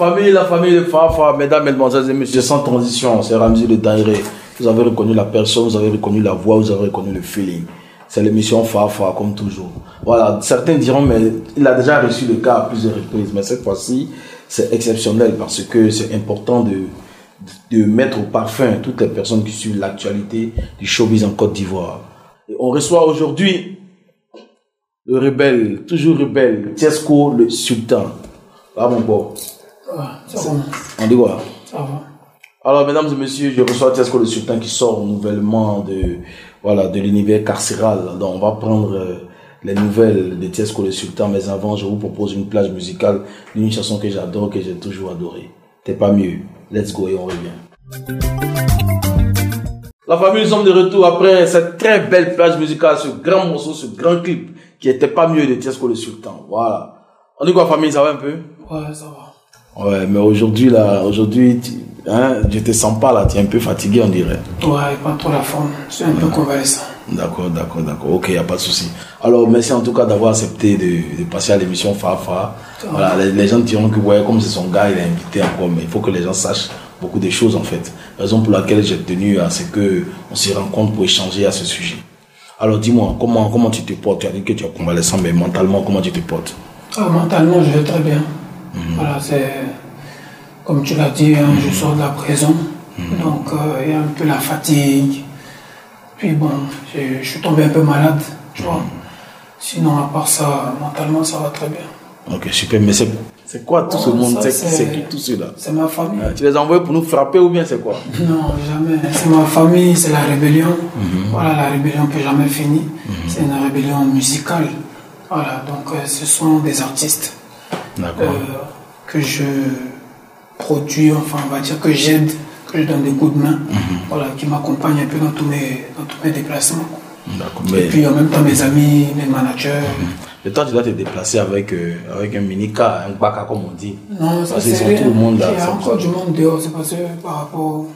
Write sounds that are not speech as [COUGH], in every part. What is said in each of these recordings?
famille, la famille de Fafa, mesdames, mesdemoiselles et messieurs, sans transition, c'est Ramzi de Dairé. Vous avez reconnu la personne, vous avez reconnu la voix, vous avez reconnu le feeling. C'est l'émission Fafa, comme toujours. Voilà, certains diront, mais il a déjà reçu le cas à plusieurs reprises, mais cette fois-ci, c'est exceptionnel parce que c'est important de, de mettre au parfum toutes les personnes qui suivent l'actualité du showbiz en Côte d'Ivoire. On reçoit aujourd'hui le rebelle, toujours rebelle, Tiesco le sultan. Ah mon beau. On dit quoi Alors, mesdames et messieurs, je reçois Tiesco le sultan qui sort nouvellement de, voilà, de l'univers carcéral. Donc, on va prendre euh, les nouvelles de Tiesco le sultan, mais avant, je vous propose une plage musicale d'une chanson que j'adore, que j'ai toujours adorée. T'es pas mieux. Let's go et on revient. La famille, nous sommes de retour après cette très belle plage musicale, ce grand morceau, ce grand clip qui était pas mieux de Tiesco le Sultan. Voilà. On dit quoi, famille, ça va un peu? Ouais, ça va. Ouais, mais aujourd'hui, là, aujourd'hui, hein, je te sens pas là, tu es un peu fatigué, on dirait. Ouais, pas trop la forme. Je suis un peu convalescent. D'accord, d'accord, d'accord. Ok, y a pas de souci. Alors, merci en tout cas d'avoir accepté de, de passer à l'émission Fafa. Voilà, les, les, gens diront que, ouais, comme c'est son gars, il est invité encore, mais il faut que les gens sachent beaucoup de choses en fait. Raison pour laquelle j'ai tenu à ce que on se rencontre pour échanger à ce sujet. Alors, dis-moi, comment, comment tu te portes? Tu as dit que tu es convalescent, mais mentalement, comment tu te portes? Ah, Mentalement, je vais très bien. -hmm. Voilà, c'est. Comme tu l'as dit, hein, je sors de la prison. -hmm. Donc, il euh, y a un peu la fatigue. Puis bon, je, je suis tombé un peu malade, tu vois. Sinon, à part ça, mentalement, ça va très bien. Ok, super. Mais c'est quoi tout ce monde C'est qui tout cela? C'est ma famille. Ah, tu les envoies pour nous frapper ou bien c'est quoi? Non, jamais. C'est ma famille, c'est la rébellion. Mm -hmm. Voilà, la rébellion peut jamais finir. Mm -hmm. C'est une rébellion musicale. Voilà, donc euh, ce sont des artistes euh, que je produis, enfin on va dire que j'aide, que je donne des coups de main, mm -hmm. voilà, qui m'accompagnent un peu dans tous mes, dans tous mes déplacements. Mais... Et puis en même temps mes amis, mes managers. Et toi, tu dois te déplacer avec, euh, avec un mini-car, un baka comme on dit. Non, ça c'est tout le monde là. Il y a encore du monde dehors, c'est parce que par rapport.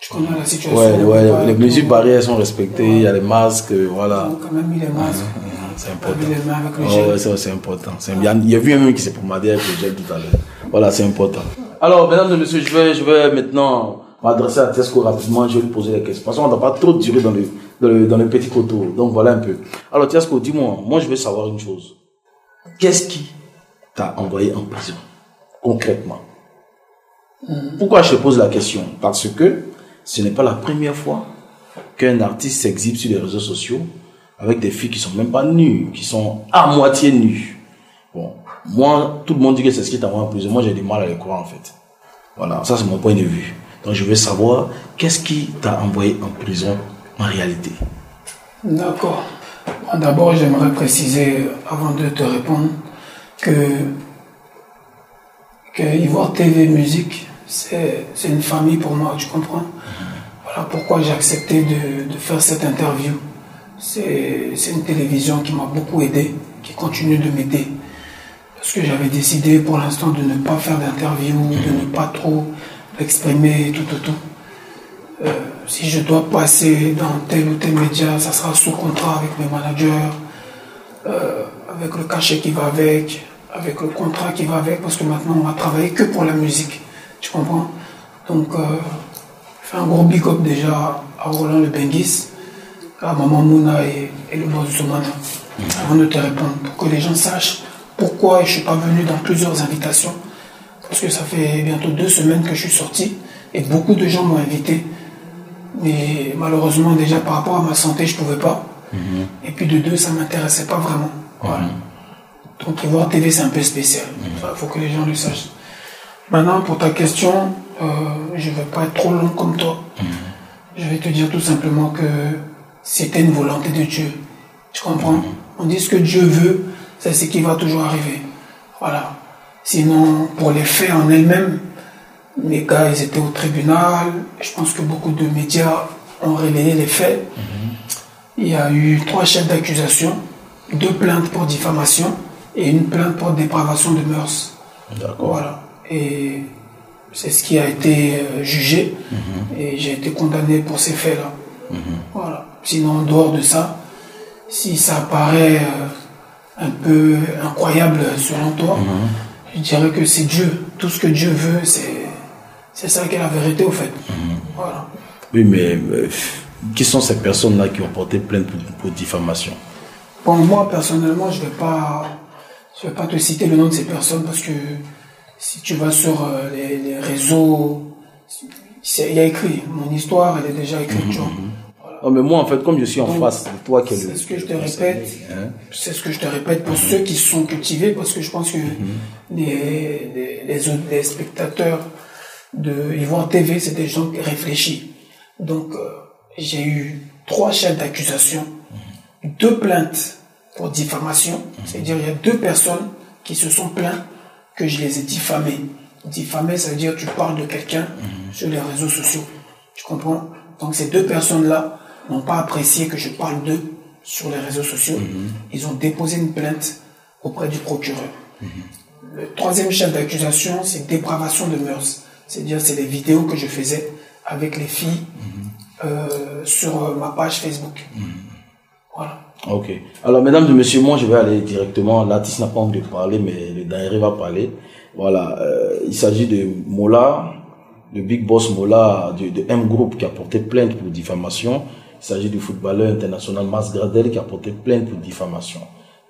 Tu connais la situation. Ouais, ouais, les mesures barrières sont respectées, il ouais. y a les masques, voilà. Donc, quand même, il y a les masques. C'est important. Oh, ouais, ça, c'est important. Il y a vu un mec qui s'est pomadé avec le gel tout à l'heure. Voilà, c'est important. Alors, mesdames et messieurs, je vais, je vais maintenant m'adresser à Tesco rapidement, je vais lui poser des questions. Parce qu'on ne pas trop durer dans le, dans le, dans le petit coteau. Donc voilà un peu. Alors Tesco, dis-moi, moi je veux savoir une chose. Qu'est-ce qui t'a envoyé en prison concrètement? Mmh. Pourquoi je te pose la question? Parce que ce n'est pas la première fois qu'un artiste s'exhibe sur les réseaux sociaux avec des filles qui sont même pas nues, qui sont à moitié nues. Bon, moi, tout le monde dit que c'est ce qui t'a envoyé en prison. Moi, j'ai du mal à le croire en fait. Voilà, ça c'est mon point de vue. Donc je veux savoir qu'est-ce qui t'a envoyé en prison en réalité? D'accord. D'abord, j'aimerais préciser, avant de te répondre, que, que TV Musique, c'est une famille pour moi, tu comprends? Voilà pourquoi j'ai accepté de, faire cette interview. C'est une télévision qui m'a beaucoup aidé, qui continue de m'aider. Parce que j'avais décidé pour l'instant de ne pas faire d'interview, de ne pas trop exprimer tout, tout, tout. Euh, si je dois passer dans tel ou tel média, ça sera sous contrat avec mes managers, euh, avec le cachet qui va avec, avec le contrat qui va avec, parce que maintenant on va travailler que pour la musique. Tu comprends? Donc, euh, je fais un gros big up déjà à Roland Le Benguis, à Maman Mouna et, et le boss Zoumana, avant de te répondre, pour que les gens sachent pourquoi je ne suis pas venu dans plusieurs invitations. Parce que ça fait bientôt deux semaines que je suis sorti et beaucoup de gens m'ont invité mais malheureusement déjà par rapport à ma santé je pouvais pas mm -hmm. et puis de deux ça m'intéressait pas vraiment voilà. mm -hmm. donc voir TV c'est un peu spécial il mm -hmm. faut que les gens le sachent maintenant pour ta question euh, je vais pas être trop long comme toi je vais te dire tout simplement que c'était une volonté de Dieu tu comprends? On dit ce que Dieu veut c'est ce qui va toujours arriver voilà sinon pour les faits en elles-mêmes les gars, ils étaient au tribunal. Je pense que beaucoup de médias ont relayé les faits. -hmm. Il y a eu trois chefs d'accusation, deux plaintes pour diffamation et une plainte pour dépravation de mœurs. Voilà. Et c'est ce qui a été jugé. Mm -hmm. Et j'ai été condamné pour ces faits-là. Voilà. Sinon, en dehors de ça, si ça paraît un peu incroyable selon toi, je dirais que c'est Dieu, tout ce que Dieu veut, c'est, c'est ça qui est la vérité, au fait. Voilà. Oui, mais euh, qui sont ces personnes-là qui ont porté plainte pour, pour diffamation? Bon, moi, personnellement, je ne vais pas, je vais pas te citer le nom de ces personnes parce que si tu vas sur euh, les, les réseaux, il y a écrit, mon histoire, elle est déjà écrite, tu vois. Non, mais moi, en fait, comme je suis en Donc, face de toi, qui est C'est ce que je te répète. hein. C'est ce que je te répète pour ceux qui sont cultivés, parce que je pense que les, les, les, autres- les spectateurs de Yvon TV, c'est des gens réfléchis. Donc, euh, j'ai eu trois chefs d'accusation, deux plaintes pour diffamation, c'est-à-dire il y a deux personnes qui se sont plaints que je les ai diffamés. Diffamer, c'est-à-dire tu parles de quelqu'un sur les réseaux sociaux. Tu comprends? Donc ces deux personnes-là n'ont pas apprécié que je parle d'eux sur les réseaux sociaux. Ils ont déposé une plainte auprès du procureur. Le troisième chef d'accusation, c'est dépravation de mœurs. C'est-à-dire, c'est les vidéos que je faisais avec les filles euh, sur euh, ma page Facebook. Voilà. Ok. Alors, mesdames et messieurs, moi, je vais aller directement. L'artiste n'a pas envie de parler, mais le va parler. Voilà. euh, il s'agit de Mola, le big boss Mola de, de M Group qui a porté plainte pour diffamation. Il s'agit du footballeur international Mas Gradel qui a porté plainte pour diffamation.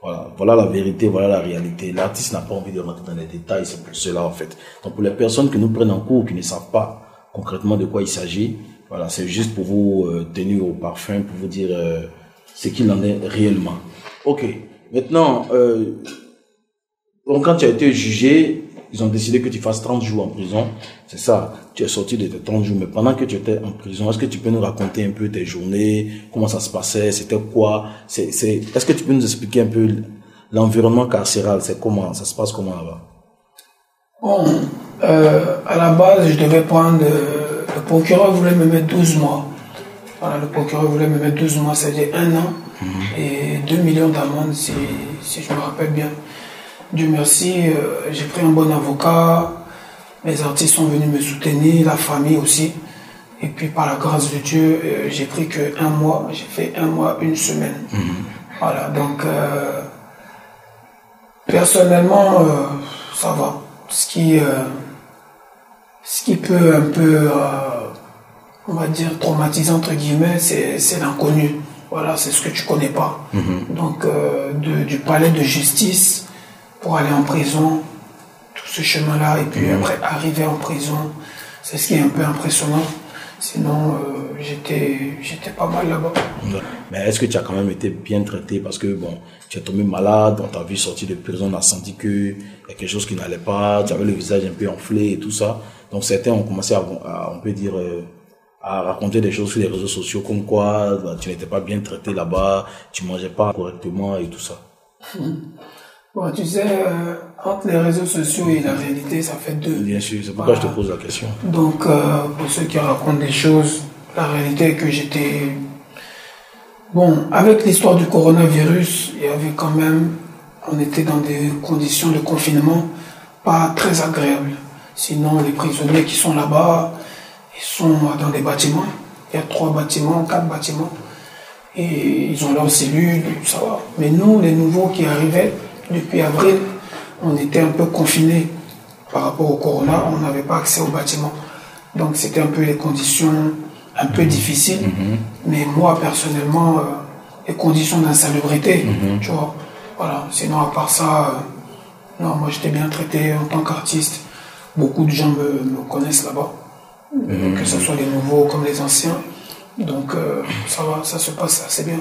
Voilà, voilà la vérité, voilà la réalité. L'artiste n'a pas envie de rentrer dans les détails, c'est pour cela en fait. Donc pour les personnes qui nous prennent en cours, qui ne savent pas concrètement de quoi il s'agit, voilà, c'est juste pour vous euh, tenir au parfum, pour vous dire euh, ce qu'il en est réellement. Ok, maintenant, euh, donc quand tu as été jugé, ils ont décidé que tu fasses 30 jours en prison. C'est ça, tu es sorti de tes 30 jours. Mais pendant que tu étais en prison, est-ce que tu peux nous raconter un peu tes journées, comment ça se passait, c'était quoi? C'est, c'est, Est-ce que tu peux nous expliquer un peu l'environnement carcéral, c'est comment, ça se passe comment là-bas? Bon, euh, à la base, je devais prendre. euh, le procureur voulait me mettre 12 mois. Voilà, le procureur voulait me mettre 12 mois, c'est-à-dire un an et 2 millions d'amendes, si, si je me rappelle bien. Dieu merci, euh, j'ai pris un bon avocat, les artistes sont venus me soutenir, la famille aussi. Et puis par la grâce de Dieu, euh, j'ai pris que un mois, j'ai fait un mois, une semaine. Voilà, donc euh, personnellement, ça va. Ce qui, ce qui peut un peu, on va dire, traumatiser entre guillemets, c'est l'inconnu. Voilà, c'est ce que tu connais pas. Donc, euh, de- du palais de justice pour aller en prison, tout ce chemin-là, et puis après arriver en prison, c'est ce qui est un peu impressionnant. Sinon, euh, j'étais j'étais pas mal là-bas. Mais est-ce que tu as quand même été bien traité? Parce que bon, tu es tombé malade, on t'a vu sortir de prison, on a senti que il y a quelque chose qui n'allait pas, tu avais le visage un peu enflé et tout ça. Donc certains ont commencé à, à, on peut dire, euh, à raconter des choses sur les réseaux sociaux comme quoi bah, tu n'étais pas bien traité là-bas, tu mangeais pas correctement et tout ça. [LAUGHS] Bon, tu sais, euh, entre les réseaux sociaux et la réalité, ça fait deux. Bien sûr, c'est pourquoi je te pose la question. Donc, euh, pour ceux qui racontent des choses, la réalité est que j'étais... Bon, avec l'histoire du coronavirus, il y avait quand même... On était dans des conditions de confinement pas très agréables. Sinon, les prisonniers qui sont là-bas, ils sont dans des bâtiments. Il y a trois bâtiments, quatre bâtiments. Et ils ont leurs cellules, ça va. Mais nous, les nouveaux qui arrivaient depuis avril, on était un peu confinés par rapport au corona, on n'avait pas accès au bâtiment. Donc c'était un peu les conditions un peu difficiles. Mais moi, personnellement, euh, les conditions d'insalubrité, tu vois. Voilà. Sinon, à part ça, euh, non, moi j'étais bien traité en tant qu'artiste. Beaucoup de gens me, me connaissent là-bas. Euh, Que ce soit les nouveaux comme les anciens. Donc euh, ça va, ça se passe assez bien.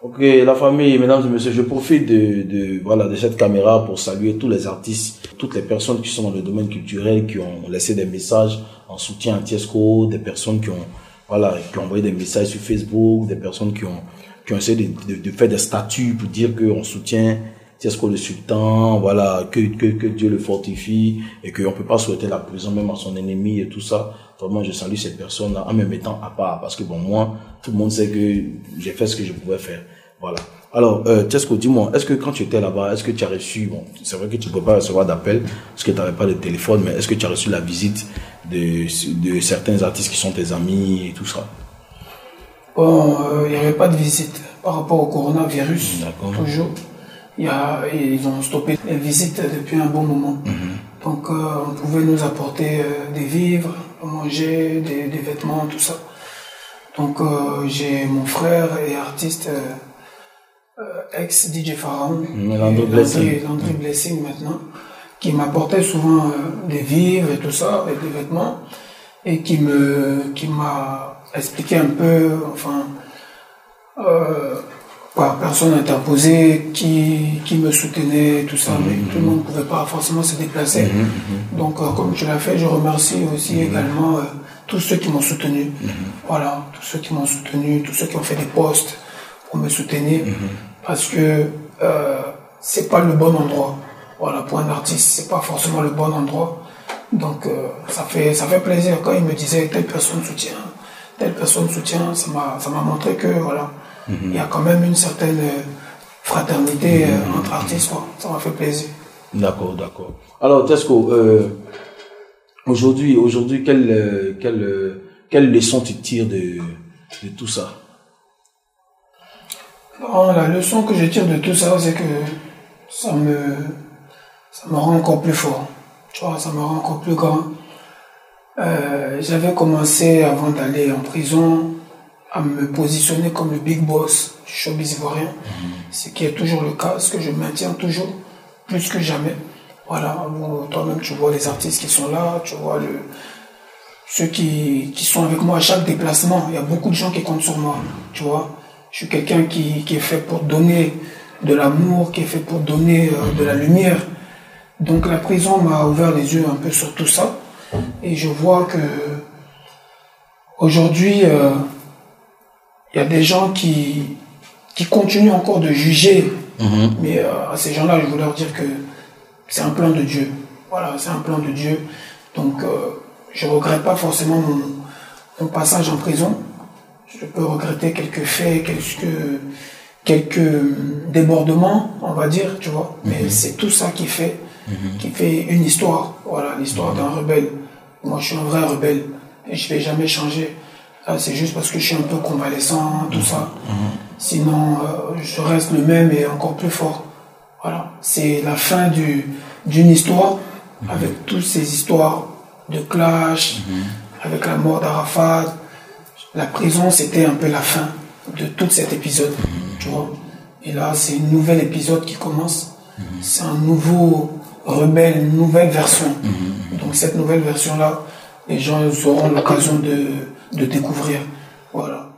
Ok, la famille, mesdames et messieurs, je profite de, de, voilà, de cette caméra pour saluer tous les artistes, toutes les personnes qui sont dans le domaine culturel, qui ont laissé des messages en soutien à Tiesco, des personnes qui ont, voilà, qui ont envoyé des messages sur Facebook, des personnes qui ont, qui ont essayé de, de, de faire des statuts pour dire qu'on soutient Tiesco le sultan, voilà, que, que, que Dieu le fortifie et qu'on peut pas souhaiter la prison même à son ennemi et tout ça. Vraiment, je salue ces personnes-là en me mettant à part parce que bon, moi, tout le monde sait que j'ai fait ce que je pouvais faire. Voilà. Alors, euh, dis-moi, est-ce que quand tu étais là-bas, est-ce que tu as reçu, bon, c'est vrai que tu ne peux pas recevoir d'appel parce que tu n'avais pas de téléphone, mais est-ce que tu as reçu la visite de, de certains artistes qui sont tes amis et tout ça? Bon, euh, il n'y avait pas de visite par rapport au coronavirus, D'accord. toujours. Y a, ils ont stoppé les visites depuis un bon moment. Donc on pouvait nous apporter des vivres, manger, des, des, vêtements, tout ça. Donc j'ai mon frère et artiste ex DJ Pharaon, Landry Blessing. Landry Blessing maintenant, qui m'apportait souvent des vivres et tout ça, et des vêtements, et qui me, qui m'a expliqué un peu, enfin, personne interposée qui, qui me soutenait, tout ça, mais tout le monde ne pouvait pas forcément se déplacer. Donc, euh, comme tu l'as fait, je remercie aussi également euh, tous ceux qui m'ont soutenu. Voilà, tous ceux qui m'ont soutenu, tous ceux qui ont fait des posts pour me soutenir, parce que euh, c'est pas le bon endroit. Voilà, pour un artiste, c'est pas forcément le bon endroit. Donc, euh, ça fait ça fait plaisir quand il me disait telle personne soutient, telle personne soutient. Ça m'a ça m'a montré que voilà, il y a quand même une certaine euh, fraternité euh, entre artistes. Quoi. Ça m'a fait plaisir. D'accord, d'accord. Alors, Tesco, euh, aujourd'hui, aujourd'hui, quelle, quelle, quelle leçon tu tires de, de tout ça? La leçon que je tire de tout ça, c'est que ça me, ça me rend encore plus fort. Tu vois, ça me rend encore plus grand. Euh, J'avais commencé, avant d'aller en prison, à me positionner comme le big boss du showbiz ivoirien, ce qui est toujours le cas, ce que je maintiens toujours, plus que jamais. Voilà, toi-même tu vois les artistes qui sont là, tu vois le, ceux qui, qui sont avec moi à chaque déplacement, il y a beaucoup de gens qui comptent sur moi, tu vois. Je suis quelqu'un qui, qui est fait pour donner de l'amour, qui est fait pour donner euh, de la lumière. Donc la prison m'a ouvert les yeux un peu sur tout ça. Et je vois que aujourd'hui, euh, il y a des gens qui, qui continuent encore de juger. Mais euh, à ces gens-là, je veux leur dire que c'est un plan de Dieu. Voilà, c'est un plan de Dieu. Donc euh, je ne regrette pas forcément mon, mon passage en prison. Je peux regretter quelques faits, quelques, quelques débordements, on va dire, tu vois. Mais c'est tout ça qui fait, qui fait une histoire. Voilà, l'histoire d'un rebelle. Moi, je suis un vrai rebelle et je vais jamais changer. Là, c'est juste parce que je suis un peu convalescent, tout ça. Sinon, euh, je reste le même et encore plus fort. Voilà, c'est la fin du, d'une histoire avec toutes ces histoires de clash, avec la mort d'Arafat. La prison, c'était un peu la fin de tout cet épisode, tu vois. Et là, c'est un nouvel épisode qui commence. C'est un nouveau rebelle, une nouvelle version. Donc cette nouvelle version-là, les gens auront l'occasion de, de découvrir. Voilà.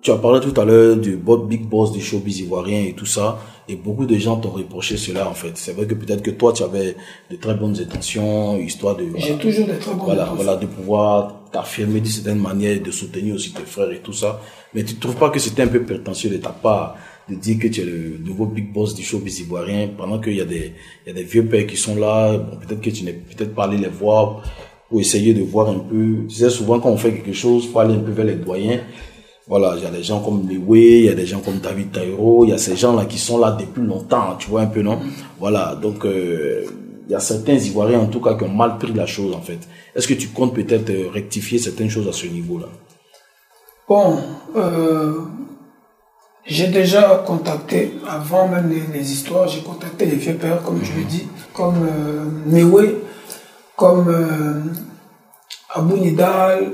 Tu as parlé tout à l'heure du big boss du showbiz ivoirien et tout ça, et beaucoup de gens t'ont reproché cela en fait. C'est vrai que peut-être que toi tu avais de très bonnes intentions, histoire de J'ai voilà, toujours des très bonnes voilà, intentions. voilà, de pouvoir t'affirmer d'une certaine manière, de soutenir aussi tes frères et tout ça. Mais tu trouves pas que c'était un peu prétentieux de ta part de dire que tu es le nouveau big boss du showbiz ivoirien pendant qu'il y a des il y a des vieux pères qui sont là. Bon, peut-être que tu n'es peut-être pas allé les voir essayer de voir un peu. Tu sais souvent quand on fait quelque chose, faut aller un peu vers les doyens. Voilà, il y a des gens comme Lewe, il y a des gens comme David Tairo, il y a ces gens-là qui sont là depuis longtemps, tu vois un peu, non? Voilà, donc euh, il y a certains Ivoiriens en tout cas qui ont mal pris la chose en fait. Est-ce que tu comptes peut-être euh, rectifier certaines choses à ce niveau-là? Bon, euh, j'ai déjà contacté, avant même les, histoires, j'ai contacté les vieux pères, comme tu le dis, comme euh, Mewe, comme euh, Abou Nidal,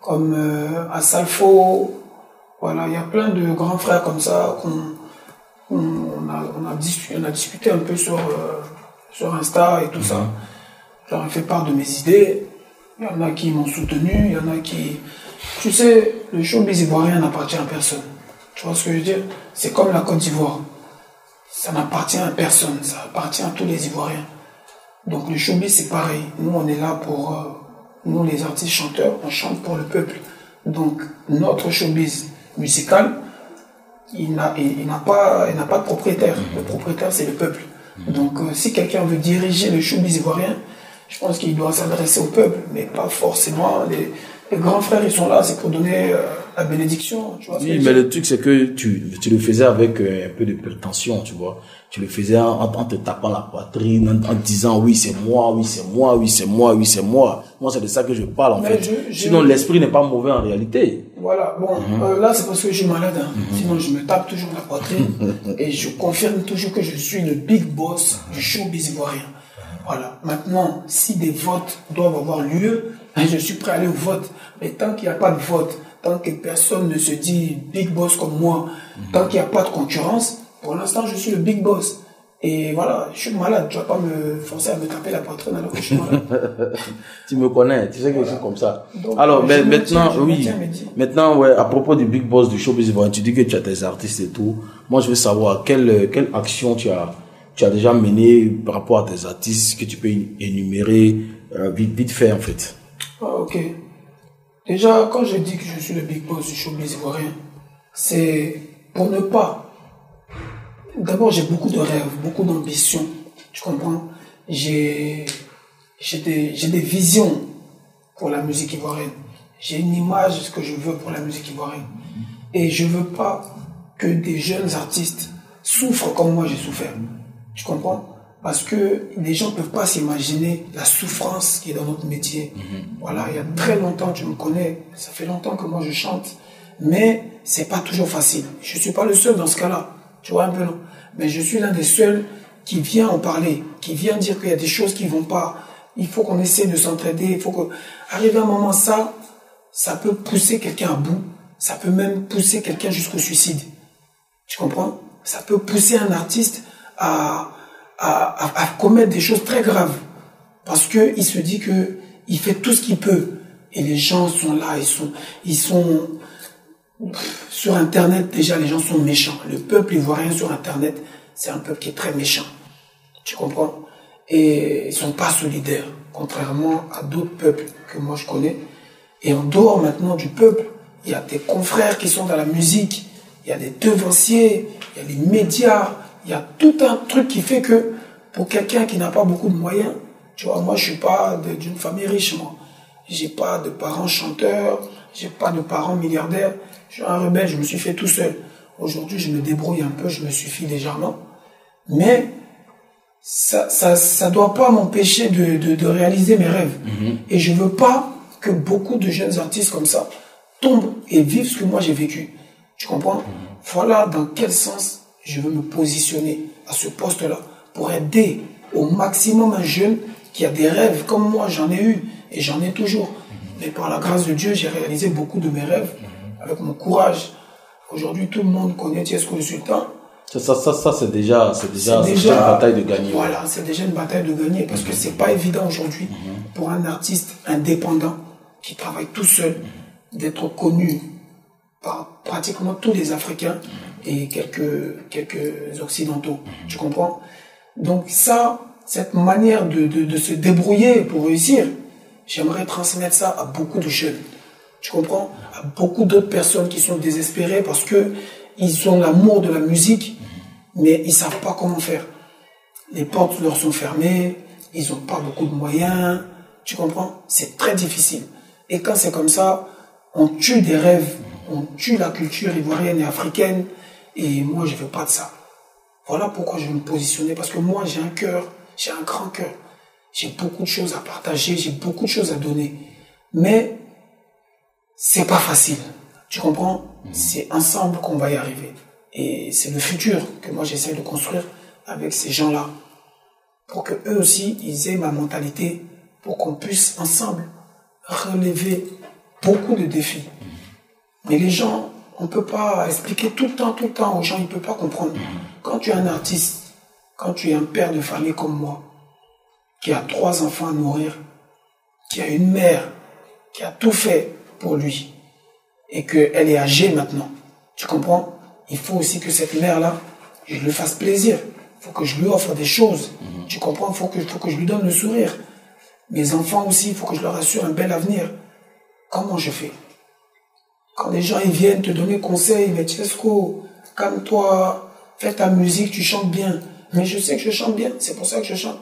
comme euh, Assalfo. Voilà, il y a plein de grands frères comme ça qu'on on a, on, a discuté, on a discuté un peu sur, euh, sur Insta et tout ça. Je leur ai fait part de mes idées. Il y en a qui m'ont soutenu, il y en a qui... Tu sais, le showbiz ivoirien n'appartient à personne. Tu vois ce que je veux dire? C'est comme la Côte d'Ivoire. Ça n'appartient à personne, ça appartient à tous les Ivoiriens. Donc le showbiz, c'est pareil. Nous, on est là pour... euh, nous, les artistes chanteurs, on chante pour le peuple. Donc notre showbiz musical, il n'a il, n'a pas, il pas de propriétaire. Le propriétaire, c'est le peuple. Donc, euh, si quelqu'un veut diriger le showbiz ivoirien, je pense qu'il doit s'adresser au peuple, mais pas forcément. Les, les grands frères, ils sont là, c'est pour donner euh, la bénédiction. Tu vois oui, mais le truc, c'est que tu, tu le faisais avec euh, un peu de prétention, tu vois. Tu le faisais en, te tapant la poitrine, en, disant oui, c'est moi, oui, c'est moi, oui, c'est moi, oui, c'est moi. Moi, c'est de ça que je parle, en fait. Sinon, l'esprit n'est pas mauvais en réalité. Voilà, bon, mhm. euh, là, c'est parce que je suis malade. Hein. Mhm. Sinon, je me tape toujours la poitrine [LAUGHS] et je confirme toujours que je suis le big boss du showbiz ivoirien. Voilà. Maintenant, si des votes doivent avoir lieu, [LAUGHS] je suis prêt à aller au vote. Mais tant qu'il n'y a pas de vote, tant que personne ne se dit big boss comme moi, tant qu'il n'y a pas de concurrence, pour l'instant, je suis le big boss. Et voilà, je suis malade. Tu vas pas me forcer à me taper la poitrine alors que je suis malade. [LAUGHS] tu me connais, tu sais que je suis comme ça. alors, mais maintenant, oui. Maintenant, ouais, à propos du big boss du showbiz, tu dis que tu as tes artistes et tout. Moi, je veux savoir quelle, quelle action tu as, tu as déjà mené par rapport à tes artistes que tu peux énumérer euh, vite, vite fait, en fait? Ah, ok. Déjà, quand je dis que je suis le big boss du showbiz ivoirien, c'est pour ne pas. D'abord, j'ai beaucoup de rêves, beaucoup d'ambitions. Tu comprends? J'ai des, des visions pour la musique ivoirienne. J'ai une image que je veux pour la musique ivoirienne. Et je veux pas que des jeunes artistes souffrent comme moi j'ai souffert. Tu comprends? Parce que les gens ne peuvent pas s'imaginer la souffrance qui est dans notre métier. Mhm. Voilà, il y a très longtemps, tu me connais, ça fait longtemps que moi je chante, mais c'est pas toujours facile. Je suis pas le seul dans ce cas-là, tu vois un peu non, mais je suis l'un des seuls qui vient en parler, qui vient dire qu'il y a des choses qui vont pas. Il faut qu'on essaie de s'entraider, il faut que arriver à un moment ça, ça peut pousser quelqu'un à bout, ça peut même pousser quelqu'un jusqu'au suicide. Tu comprends? Ça peut pousser un artiste à à, commettre des choses très graves. Parce qu'il se dit que il fait tout ce qu'il peut. Et les gens sont là, ils sont, ils sont sur Internet, déjà les gens sont méchants. Le peuple ivoirien sur Internet, c'est un peuple qui est très méchant. Tu comprends? Et ils sont pas solidaires, contrairement à d'autres peuples que moi je connais. Et en dehors maintenant du peuple, il y a des confrères qui sont dans la musique, il y a des devanciers, il y a les médias, il y a tout un truc qui fait que pour quelqu'un qui n'a pas beaucoup de moyens, tu vois, moi je suis pas d'une famille riche, moi. J'ai pas de parents chanteurs, j'ai pas de parents milliardaires. Je suis un rebelle, je me suis fait tout seul. Aujourd'hui, je me débrouille un peu, je me suffis légèrement. Mais ça ça, ça doit pas m'empêcher de, de, de, réaliser mes rêves. Mhm. Et je veux pas que beaucoup de jeunes artistes comme ça tombent et vivent ce que moi j'ai vécu. Tu comprends? Mhm. Voilà dans quel sens je veux me positionner à ce poste-là pour aider au maximum un jeune qui a des rêves comme moi, j'en ai eu et j'en ai toujours. Mais par la grâce de Dieu, j'ai réalisé beaucoup de mes rêves avec mon courage. Aujourd'hui, tout le monde connaît Tiesco Sultan. Ça, ça, ça, c'est déjà, c'est déjà, déjà, une bataille de gagner. Voilà, c'est déjà une bataille de gagner parce que c'est pas évident aujourd'hui pour un artiste indépendant qui travaille tout seul d'être connu par pratiquement tous les Africains et quelques, quelques Occidentaux. Tu comprends? Donc ça, cette manière de, de, de, se débrouiller pour réussir, j'aimerais transmettre ça à beaucoup de jeunes. Tu comprends? Beaucoup d'autres personnes qui sont désespérées parce que ils ont l'amour de la musique, mais ils savent pas comment faire. Les portes leur sont fermées, ils ont pas beaucoup de moyens. Tu comprends? C'est très difficile. Et quand c'est comme ça, on tue des rêves, on tue la culture ivoirienne et africaine, et moi, je veux pas de ça. Voilà pourquoi je vais me positionner, parce que moi, j'ai un cœur, j'ai un grand cœur. J'ai beaucoup de choses à partager, j'ai beaucoup de choses à donner. Mais c'est pas facile. Tu comprends? C'est ensemble qu'on va y arriver. Et c'est le futur que moi j'essaie de construire avec ces gens-là. Pour que eux aussi, ils aient ma mentalité, pour qu'on puisse ensemble relever beaucoup de défis. Mais les gens on ne peut pas expliquer tout le temps, tout le temps aux gens, ils ne peuvent pas comprendre. Quand tu es un artiste, quand tu es un père de famille comme moi, qui a trois enfants à nourrir, qui a une mère, qui a tout fait pour lui, et qu'elle est âgée maintenant, tu comprends? Il faut aussi que cette mère-là, je lui fasse plaisir. Il faut que je lui offre des choses. Tu comprends? Il faut que, faut que je lui donne le sourire. Mes enfants aussi, il faut que je leur assure un bel avenir. Comment je fais? Quand les gens ils viennent te donner conseil, mais Tiesco, calme-toi, fais ta musique, tu chantes bien. Mais je sais que je chante bien, c'est pour ça que je chante.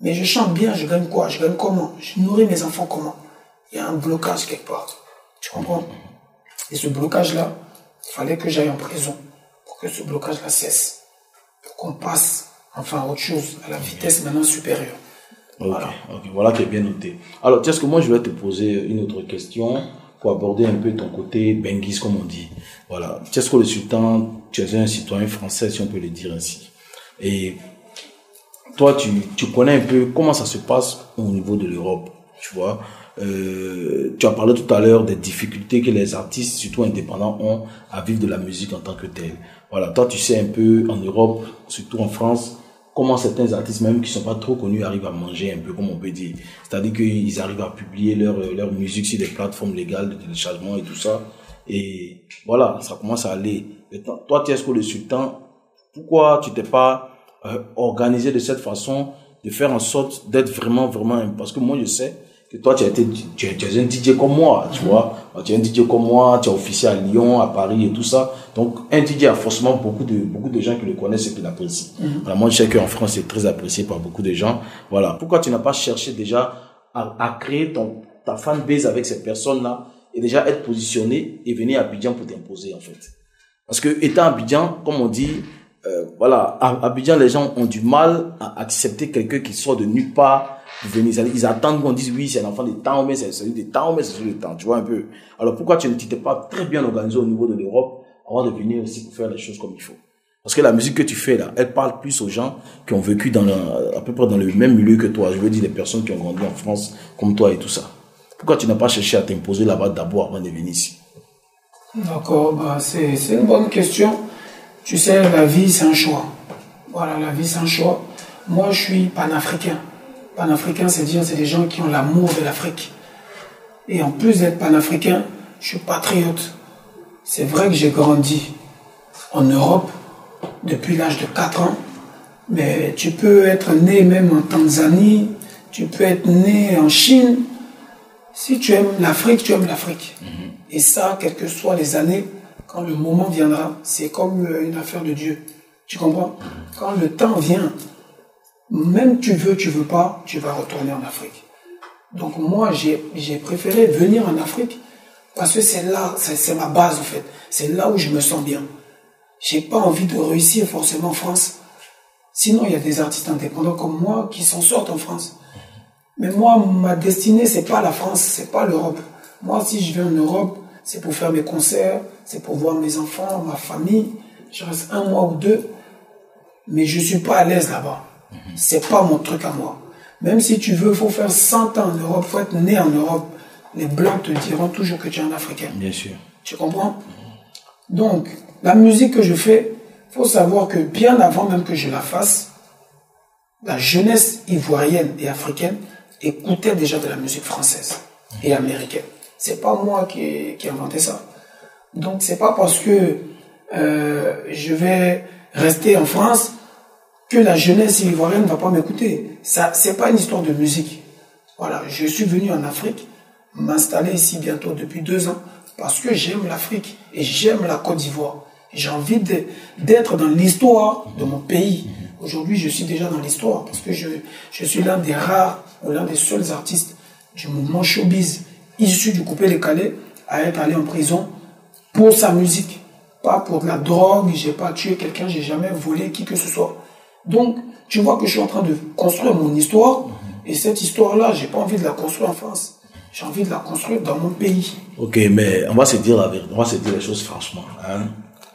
Mais je chante bien, je gagne quoi? Je gagne comment? Je nourris mes enfants comment? Il y a un blocage quelque part. Tu comprends? Et ce blocage-là, il fallait que j'aille en prison pour que ce blocage-là cesse. Pour qu'on passe enfin à autre chose, à la vitesse maintenant supérieure. voilà. voilà qui est bien noté. Alors, est-ce que moi je vais te poser une autre question pour aborder un peu ton côté benguis, comme on dit? Voilà. Est-ce que le sultan, tu es un citoyen français, si on peut le dire ainsi? Et toi, tu, tu connais un peu comment ça se passe au niveau de l'Europe, tu vois? Euh, tu as parlé tout à l'heure des difficultés que les artistes, surtout indépendants, ont à vivre de la musique en tant que telle. Voilà, toi tu sais un peu en Europe, surtout en France, comment certains artistes, même qui sont pas trop connus, arrivent à manger un peu, comme on peut dire. C'est-à-dire qu'ils arrivent à publier leur, leur musique sur des plateformes légales de téléchargement et tout ça. Et voilà, ça commence à aller. toi, tu es le sultan, pourquoi tu t'es pas euh, organisé de cette façon, de faire en sorte d'être vraiment, vraiment, parce que moi je sais, que toi, tu, as été, tu, es, un DJ comme moi, tu vois. Tu es un DJ comme moi, tu as officié à Lyon, à Paris et tout ça. Donc, un DJ a forcément beaucoup de, beaucoup de gens qui le connaissent et qui l'apprécient. Mm moi, je sais qu'en France, c'est très apprécié par beaucoup de gens. Voilà. Pourquoi tu n'as pas cherché déjà à, à créer ton, ta fanbase avec ces personnes-là et déjà être positionné et venir à Abidjan pour t'imposer, en fait? Parce que, étant à Abidjan, comme on dit, euh, voilà, à Abidjan, les gens ont du mal à accepter quelqu'un qui sort de nulle part ils attendent qu'on dise oui, c'est un enfant de temps, mais c'est celui de temps, mais c'est celui de temps. Tu vois un peu. Alors pourquoi tu ne t'es pas très bien organisé au niveau de l'Europe avant de venir aussi pour faire les choses comme il faut? Parce que la musique que tu fais là, elle parle plus aux gens qui ont vécu dans à peu près dans le même milieu que toi. Je veux dire, des personnes qui ont grandi en France comme toi et tout ça. Pourquoi tu n'as pas cherché à t'imposer là-bas d'abord avant de venir ici? D'accord, bah c'est une bonne question. Tu sais, la vie, c'est un choix. Voilà, la vie, c'est un choix. Moi, je suis panafricain. Panafricain, c'est dire c'est des gens qui ont l'amour de l'Afrique. Et en plus d'être panafricain, je suis patriote. C'est vrai que j'ai grandi en Europe depuis l'âge de 4 ans, mais tu peux être né même en Tanzanie, tu peux être né en Chine. Si tu aimes l'Afrique, tu aimes l'Afrique. Mhm. Et ça, quelles que soient les années, quand le moment viendra, c'est comme une affaire de Dieu. Tu comprends? Quand le temps vient, même tu veux, tu veux pas, tu vas retourner en Afrique. Donc moi, j'ai préféré venir en Afrique parce que c'est là, c'est ma base en fait. C'est là où je me sens bien. J'ai pas envie de réussir forcément en France. Sinon, il y a des artistes indépendants comme moi qui s'en sortent en France. Mais moi, ma destinée, c'est pas la France, c'est pas l'Europe. Moi, si je vais en Europe, c'est pour faire mes concerts, c'est pour voir mes enfants, ma famille. Je reste un mois ou deux, mais je suis pas à l'aise là-bas. C'est pas mon truc à moi. Même si tu veux, faut faire 100 ans en Europe, faut être né en Europe. Les Blancs te diront toujours que tu es un Africain. Bien sûr. Tu comprends? Donc, la musique que je fais, faut savoir que bien avant même que je la fasse, la jeunesse ivoirienne et africaine écoutait déjà de la musique française et américaine. C'est pas moi qui ai, qui inventé ça. Donc, c'est pas parce que euh, je vais rester en France que la jeunesse ivoirienne ne va pas m'écouter. Ça, c'est pas une histoire de musique. Voilà, je suis venu en Afrique, m'installer ici bientôt depuis deux ans, parce que j'aime l'Afrique et j'aime la Côte d'Ivoire. J'ai envie d'être dans l'histoire de mon pays. Aujourd'hui, je suis déjà dans l'histoire parce que je, suis l'un des rares ou l'un des seuls artistes du mouvement showbiz issu du coupé les calais à être allé en prison pour sa musique, pas pour de la drogue. J'ai pas tué quelqu'un, j'ai jamais volé qui que ce soit. Donc, tu vois que je suis en train de construire mon histoire, et cette histoire-là, j'ai pas envie de la construire en France. J'ai envie de la construire dans mon pays. Ok, mais on va se dire la vérité, on va se dire les choses franchement. Hein?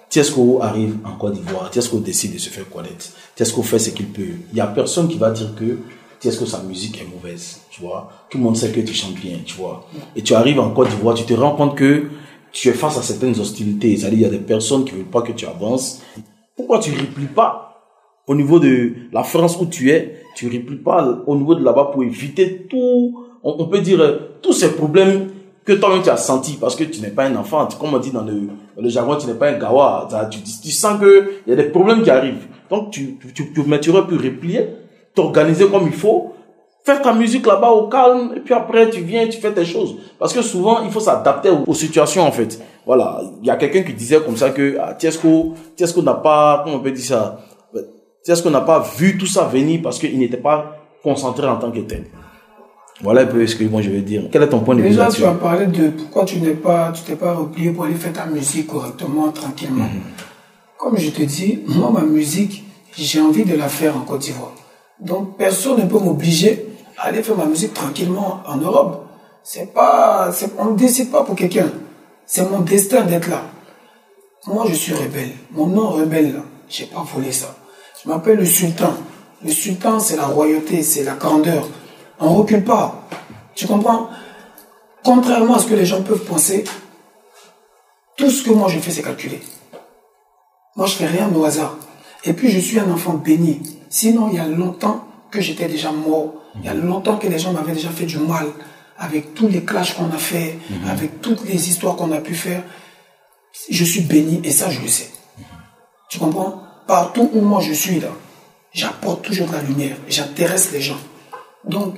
Tiesco arrive en Côte d'Ivoire, Tiesco décide de se faire connaître, Tiesco fait ce qu'il peut. Il n'y a personne qui va dire que Tiesco, sa musique est mauvaise, tu vois. Tout le monde sait que tu chantes bien, tu vois. Et tu arrives en Côte d'Ivoire, tu te rends compte que tu es face à certaines hostilités. C'est-à-dire, il y a des personnes qui ne veulent pas que tu avances. Pourquoi tu ne replies pas au niveau de la France où tu es, tu replies pas au niveau de là-bas pour éviter tout, on, peut dire, tous ces problèmes que toi-même tu as senti parce que tu n'es pas un enfant. Comme on dit dans le, le jargon, tu n'es pas un gawa. Tu, sens que il y a des problèmes qui arrivent. Donc, tu, tu, tu, tu aurais pu t'organiser comme il faut, faire ta musique là-bas au calme, et puis après, tu viens, tu fais tes choses. Parce que souvent, il faut s'adapter aux, situations, en fait. Voilà. Il y a quelqu'un qui disait comme ça que, ah, Tiesco, Tiesco n'a pas, comment on peut dire ça, c'est ce qu'on n'a pas vu tout ça venir parce qu'il n'était pas concentré en tant que tel. Voilà un peu ce que moi je veux dire. Quel est ton point de vue Déjà, tu as parlé de pourquoi tu n'es pas, tu t'es pas replié pour aller faire ta musique correctement, tranquillement. Mhm. Comme je te dis, moi, ma musique, j'ai envie de la faire en Côte d'Ivoire. Donc, personne ne peut m'obliger à aller faire ma musique tranquillement en Europe. C'est pas, on ne décide pas pour quelqu'un. C'est mon destin d'être là. Moi, je suis rebelle. Mon nom rebelle, j'ai pas volé ça. Je m'appelle le sultan. Le sultan, c'est la royauté, c'est la grandeur. On recule pas. Tu comprends? Contrairement à ce que les gens peuvent penser, tout ce que moi je fais, c'est calculé. Moi, je fais rien au hasard. Et puis, je suis un enfant béni. Sinon, il y a longtemps que j'étais déjà mort. Il y a longtemps que les gens m'avaient déjà fait du mal. Avec tous les clashs qu'on a fait, avec toutes les histoires qu'on a pu faire. Je suis béni et ça, je le sais. Tu comprends? Partout où moi je suis là, j'apporte toujours de la lumière. J'intéresse les gens. Donc,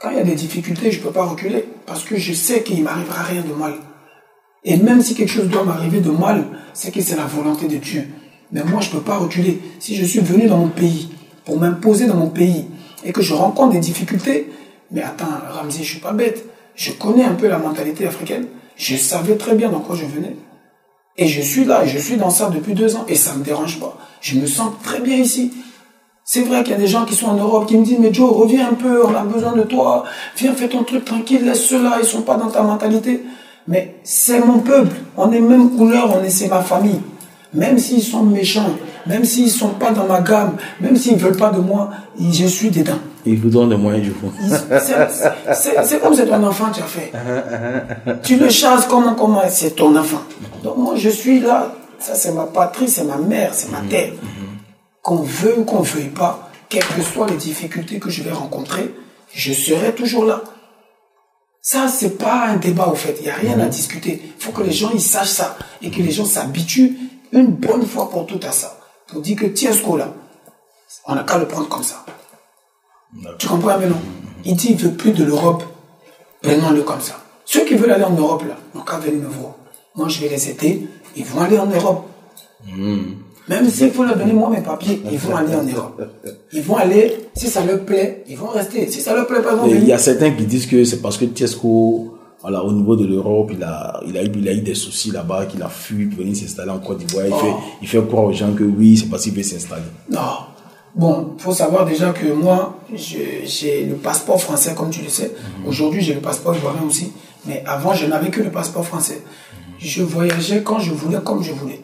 quand il y a des difficultés, je ne peux pas reculer parce que je sais qu'il ne m'arrivera rien de mal. Et même si quelque chose doit m'arriver de mal, c'est que c'est la volonté de Dieu. Mais moi, je ne peux pas reculer. Si je suis venu dans mon pays pour m'imposer dans mon pays et que je rencontre des difficultés, mais attends, Ramzi, je suis pas bête. Je connais un peu la mentalité africaine. Je savais très bien dans quoi je venais. Et je suis là, je suis dans ça depuis deux ans, et ça ne me dérange pas. Je me sens très bien ici. C'est vrai qu'il y a des gens qui sont en Europe qui me disent, mais Joe, reviens un peu, on a besoin de toi, viens, fais ton truc tranquille, laisse ceux-là, ils sont pas dans ta mentalité. Mais c'est mon peuple, on est même couleur, on est, c'est ma famille. Même s'ils sont méchants, même s'ils sont pas dans ma gamme, même s'ils veulent pas de moi, je suis dedans. Ils vous donnent des moyens du coup. C'est- comme c'est ton enfant, tu as fait. tu le chasses comment, comment, c'est ton enfant. Donc moi, je suis là. Ça, c'est ma patrie, c'est ma mère, c'est ma terre. Qu'on veuille ou qu'on veuille pas, quelles que soient les difficultés que je vais rencontrer, je serai toujours là. Ça, c'est pas un débat, au fait. Il n'y a rien à discuter. Il faut que les gens, ils sachent ça. Et que les gens s'habituent une bonne fois pour toutes à ça. Pour dire que Tiesco, là, on n'a qu'à le prendre comme ça. Tu comprends maintenant? Il dit il veut plus de l'Europe. Prenons-le comme ça. Ceux qui veulent aller en Europe, là, n'ont qu'à venir me voir. Moi, je vais les aider. Ils vont aller en Europe. Même s'il faut leur donner moi mes papiers, ils vont aller en Europe. Ils vont aller, si ça leur plaît, ils vont rester. Si ça leur plaît pas, ils vont il y a certains qui disent que c'est parce que Tiesco, voilà, au niveau de l'Europe, il a, il a, eu, il a eu des soucis là-bas, qu'il a fui pour venir s'installer en Côte d'Ivoire. Il, fait, il fait croire aux gens que oui, c'est parce qu'il veut s'installer. Non. Bon, faut savoir déjà que moi, j'ai le passeport français, comme tu le sais. Aujourd'hui, j'ai le passeport ivoirien aussi. Mais avant, je n'avais que le passeport français. Je voyageais quand je voulais, comme je voulais.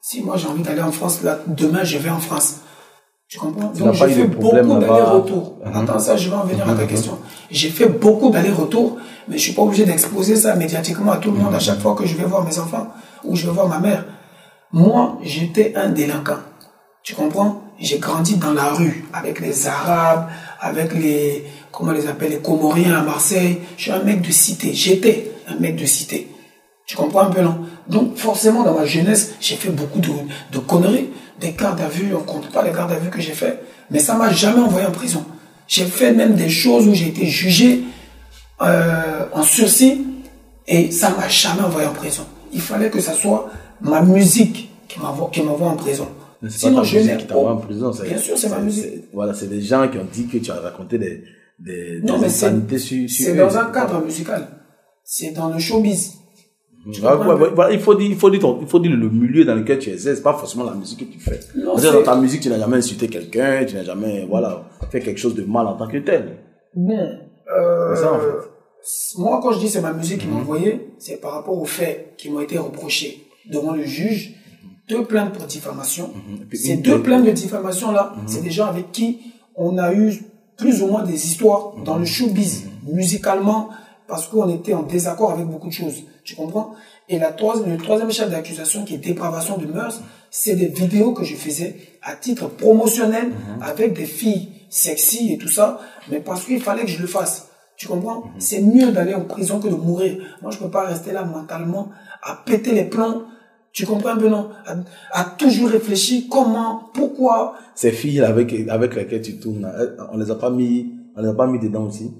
Si moi j'ai envie d'aller en France, là, demain, je vais en France. Tu comprends? Donc, j'ai fait beaucoup d'allers-retours. Attends, ça, je vais en venir à ta question. J'ai fait beaucoup d'allers-retours, mais je suis pas obligé d'exposer ça médiatiquement à tout le monde à chaque fois que je vais voir mes enfants ou je vais voir ma mère. Moi, j'étais un délinquant. Tu comprends? J'ai grandi dans la rue avec les Arabes, avec les, comment les appelle, les Comoriens à Marseille. Je suis un mec de cité. J'étais un mec de cité. Tu comprends un peu, non? Donc, forcément, dans ma jeunesse, j'ai fait beaucoup de, conneries. Des gardes à vue, on compte pas les gardes à vue que j'ai fait. Mais ça m'a jamais envoyé en prison. J'ai fait même des choses où j'ai été jugé euh, en sursis et ça m'a jamais envoyé en prison. Il fallait que ça soit ma musique qui m'envoie en prison. C'est pas ta je musique qui t'envoie en prison. Bien sûr, c'est ma musique. Voilà, c'est des gens qui ont dit que tu as raconté des, des, Non, insanités sur, sur c'est dans un cadre musical. C'est dans le showbiz. Ouais, il faut dire, il faut dire, ton- il faut dire le milieu dans lequel tu exerces, pas forcément la musique que tu fais. Non, dans ta musique, tu n'as jamais insulté quelqu'un, tu n'as jamais, voilà, fait quelque chose de mal en tant que tel. Bon, euh, C'est ça, en fait. moi, quand je dis c'est ma musique qui m'a envoyé, c'est par rapport aux faits qui m'ont été reprochés devant le juge. Deux plaintes pour diffamation. Puis Ces deux plainte- plaintes de diffamation-là, c'est des gens avec qui on a eu plus ou moins des histoires dans le showbiz, musicalement, parce qu'on était en désaccord avec beaucoup de choses. Tu comprends? Et la troisième, le troisième chef d'accusation, qui est dépravation de mœurs, c'est des vidéos que je faisais à titre promotionnel avec des filles sexy et tout ça, mais parce qu'il fallait que je le fasse. Tu comprends? C'est mieux d'aller en prison que de mourir. Moi, je peux pas rester là mentalement à péter les plombs. Tu comprends un peu, non? À toujours réfléchir comment, pourquoi. Ces filles avec, avec lesquelles tu tournes, on les a pas mis, on les a pas mis dedans aussi.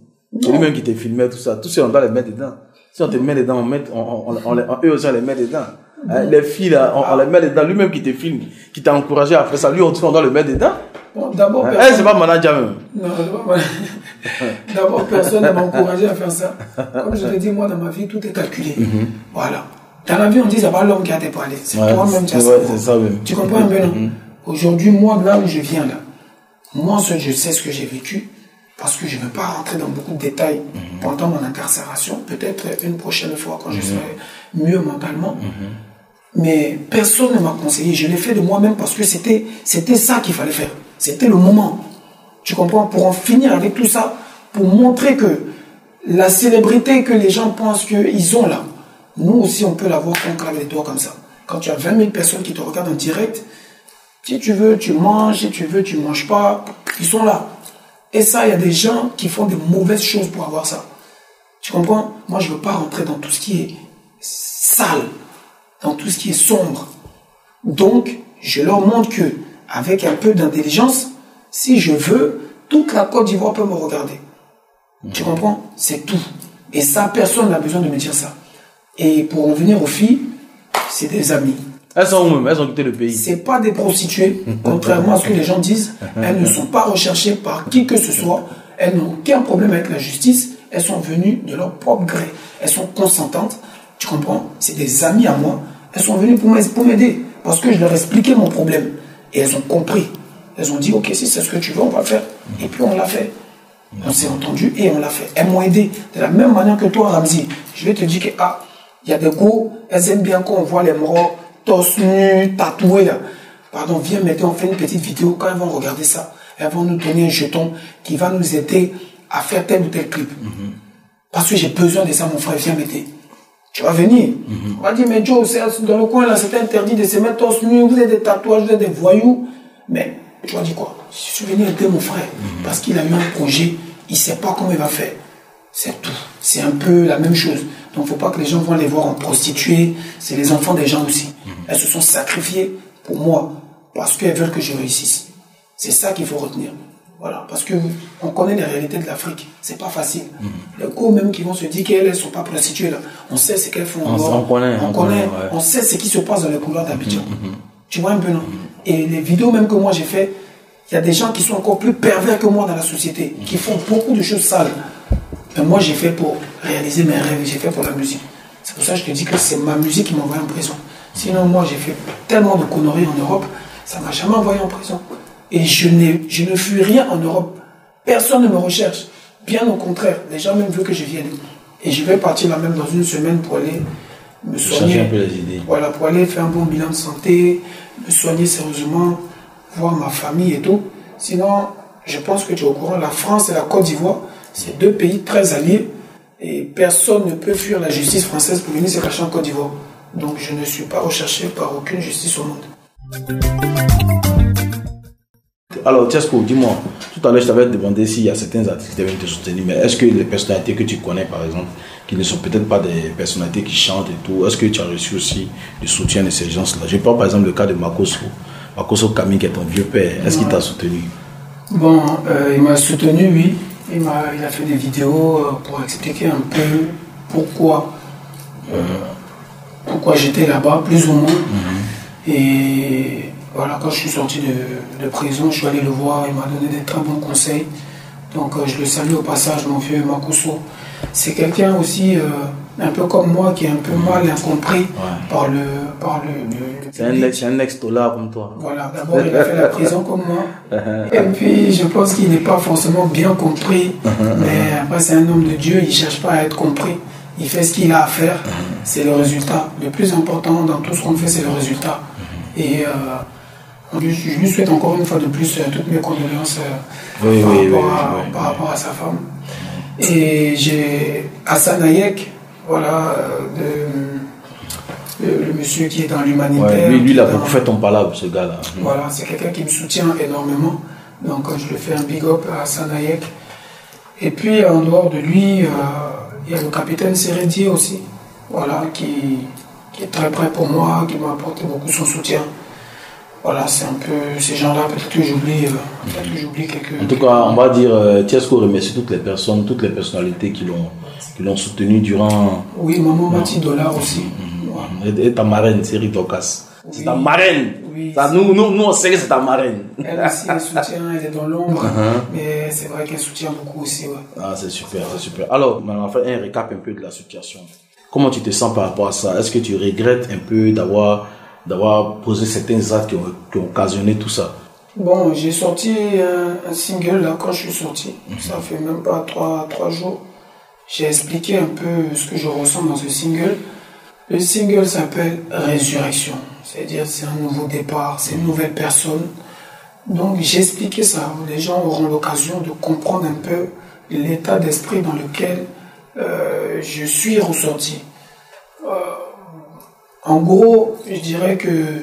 C'est lui-même qui te filmait, tout ça. Tout ça, on doit les mettre dedans. Si on te met dedans, on met, on, on, eux aussi, on les met dedans. Hein, Les filles, là, on, les met dedans. Lui-même qui te filme, qui t'a encouragé à faire ça, lui, on, on doit le mettre dedans. Bon, d'abord, Hein, personne- Elle, c'est pas manager même. Non. [LAUGHS] D'abord, personne ne m'a encouragé à faire ça. Comme je l'ai dit, moi, dans ma vie, tout est calculé. Mhm. Voilà. Dans la vie, on dit, c'est pas l'homme qui a tes parlé. C'est Ouais, toi-même qui as c'est ça. Tu comprends un peu, non? Mhm. Aujourd'hui, moi, là où je viens, là, moi, je sais ce que j'ai vécu, parce que je ne veux pas rentrer dans beaucoup de détails Mhm. pendant mon incarcération. Peut-être une prochaine fois, quand je serai mieux mentalement. Mais personne ne m'a conseillé. Je l'ai fait de moi-même parce que c'était, c'était ça qu'il fallait faire. C'était le moment. Tu comprends? Pour en finir avec tout ça, pour montrer que la célébrité que les gens pensent qu'ils ont là, nous aussi, on peut l'avoir quand on clave les doigts comme ça. Quand tu as 20 000 personnes qui te regardent en direct, si tu veux, tu manges, si tu veux, tu manges pas, ils sont là. Et ça, il y a des gens qui font des mauvaises choses pour avoir ça. Tu comprends? Moi, je veux pas rentrer dans tout ce qui est sale, dans tout ce qui est sombre. Donc, je leur montre que, avec un peu d'intelligence, si je veux, toute la Côte d'Ivoire peut me regarder. Tu comprends? C'est tout. Et ça, personne n'a besoin de me dire ça. Et pour revenir aux filles, c'est des amis. Elles sont où même? Elles ont quitté le pays. C'est pas des prostituées, contrairement à ce que les gens disent. Elles ne sont pas recherchées par qui que ce soit. Elles n'ont aucun problème avec la justice. Elles sont venues de leur propre gré. Elles sont consentantes. Tu comprends? C'est des amis à moi. Elles sont venues pour m'aider-. Parce que je leur ai expliqué mon problème. Et elles ont compris. Elles ont dit, ok, si c'est ce que tu veux, on va faire. Et puis on l'a fait. On s'est entendu et on l'a fait. Elles m'ont aidé. De la même manière que toi, Ramzi. Je vais te dire que, ah, il y a des go, elles aiment bien quand on voit les morts, torse nu, tatoués là. Pardon, viens maintenant, on fait une petite vidéo. Quand elles vont regarder ça, elles vont nous donner un jeton qui va nous aider à faire tel ou tel clip. Parce que j'ai besoin de ça, mon frère, viens m'aider. Tu vas venir. On va dire, mais Joe, dans le coin là, c'est interdit de se mettre torse nu, vous avez des tatouages, vous êtes des voyous. Mais tu vas dire quoi? Je suis venu aider mon frère parce qu'il a eu un projet, il ne sait pas comment il va faire. C'est tout. C'est un peu la même chose. Donc, il ne faut pas que les gens vont les voir en prostituées. C'est les enfants des gens aussi. Elles se sont sacrifiées pour moi parce qu'elles veulent que je réussisse. C'est ça qu'il faut retenir. Voilà, parce que on connaît les réalités de l'Afrique. C'est pas facile. Les go même qui vont se dire qu'elles ne sont pas prostituées là, on sait ce qu'elles font. On- on connaît, on, on connaît, connaît, ouais. on sait ce qui se passe dans les couloirs d'Abidjan. Tu vois un peu non? Et les vidéos même que moi j'ai fait, il y a des gens qui sont encore plus pervers que moi dans la société, qui font beaucoup de choses sales. Mais moi j'ai fait pour réaliser mes rêves, j'ai fait pour la musique. C'est pour ça que je te dis que c'est ma musique qui m'a envoyé en prison. Sinon moi j'ai fait tellement de conneries en Europe, ça m'a jamais envoyé en prison. Et je, je ne fuis rien en Europe. Personne ne me recherche. Bien au contraire, les gens même veulent que je vienne. Et je vais partir là même dans une semaine pour aller me soigner. un peu les idées. Voilà, pour aller faire un bon bilan de santé, me soigner sérieusement, voir ma famille et tout. Sinon, je pense que tu es au courant, la France et la Côte d'Ivoire, c'est deux pays très alliés et personne ne peut fuir la justice française pour venir se cacher en Côte d'Ivoire. Donc je ne suis pas recherché par aucune justice au monde. Alors, Tiesco, dis-moi, tout à l'heure, je t'avais demandé s'il y a certains artistes qui devaient te soutenir, mais est-ce que les personnalités que tu connais, par exemple, qui ne sont peut-être pas des personnalités qui chantent et tout, est-ce que tu as reçu aussi le soutien de ces gens-là? Je prends par exemple le cas de Makoso. Makoso Kami, qui est ton vieux père, est-ce qu'il t'a soutenu? Bon, euh, il m'a soutenu, oui. Il, a fait des vidéos euh, pour expliquer un peu pourquoi, euh, pourquoi j'étais là-bas, plus ou moins. Et voilà, quand je suis sorti de, de prison, je suis allé le voir, il m'a donné des très bons conseils. Donc euh, je le salue au passage, mon vieux Makoso. C'est quelqu'un aussi, euh, un peu comme moi, qui est un peu mal incompris par le... Par le, C'est un, ex- c'est un ex-dollar comme toi. Voilà, d'abord il a fait la prison comme moi. [LAUGHS] Et puis je pense qu'il n'est pas forcément bien compris. Mais après c'est un homme de Dieu, il ne cherche pas à être compris. Il fait ce qu'il a à faire, c'est le résultat. Le plus important dans tout ce qu'on fait, c'est le résultat. Et euh, je je lui souhaite encore une fois de plus euh, toutes mes condoléances euh, Oui, par, oui, rapport oui, à, oui, par oui. rapport à sa femme. Et j'ai Hassan Hayek, voilà, euh, de- le, le monsieur qui est dans l'humanitaire. Ouais, lui, lui, il a beaucoup fait ton palabre, ce gars-là. voilà, c'est quelqu'un qui me soutient énormément. Donc je lui fais un big up à Sanayek. Et puis en dehors de lui, euh, il y a le capitaine Sérédier aussi, voilà, qui, qui est très près pour moi, qui m'a apporté beaucoup son soutien. Voilà, c'est un peu ces gens-là, peut-être que j'oublie, euh, peut-être que j'oublie quelques. En tout cas, on va dire, euh, Tiesco remercie toutes les personnes, toutes les personnalités qui l'ont qui l'ont soutenu durant. Oui, maman Mati Dollar aussi. Voilà. Et, et ta marraine, Série Docas. C'est ta marraine. Ça, nous, nous, nous, on sait que c'est ta marraine. Elle aussi, elle soutient, elle est dans l'ombre. Uh-huh. Mais c'est vrai qu'elle soutient beaucoup aussi, ouais. Ah, c'est super, c'est super. Alors, on va faire un récap un peu de la situation. Comment tu te sens par rapport à ça? Est-ce que tu regrettes un peu d'avoir d'avoir posé certains actes qui ont, qui ont occasionné tout ça Bon, j'ai sorti un, single là quand je suis sorti. Mhm. Ça fait même pas trois, trois jours. J'ai expliqué un peu ce que je ressens dans ce single. Le single s'appelle Résurrection. C'est-à-dire c'est un nouveau départ, c'est une nouvelle personne. Donc j'ai expliqué ça. Les gens auront l'occasion de comprendre un peu l'état d'esprit dans lequel euh, je suis ressorti. Euh, en gros, je dirais que